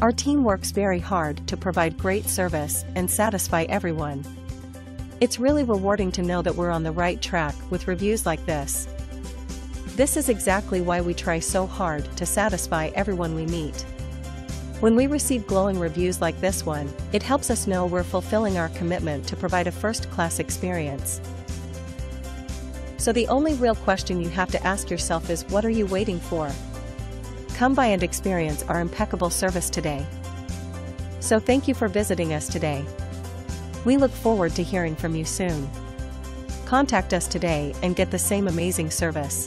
Our team works very hard to provide great service and satisfy everyone. It's really rewarding to know that we're on the right track with reviews like this. This is exactly why we try so hard to satisfy everyone we meet. When we receive glowing reviews like this one, it helps us know we're fulfilling our commitment to provide a first-class experience. So the only real question you have to ask yourself is what are you waiting for? Come by and experience our impeccable service today. So thank you for visiting us today. We look forward to hearing from you soon. Contact us today and get the same amazing service.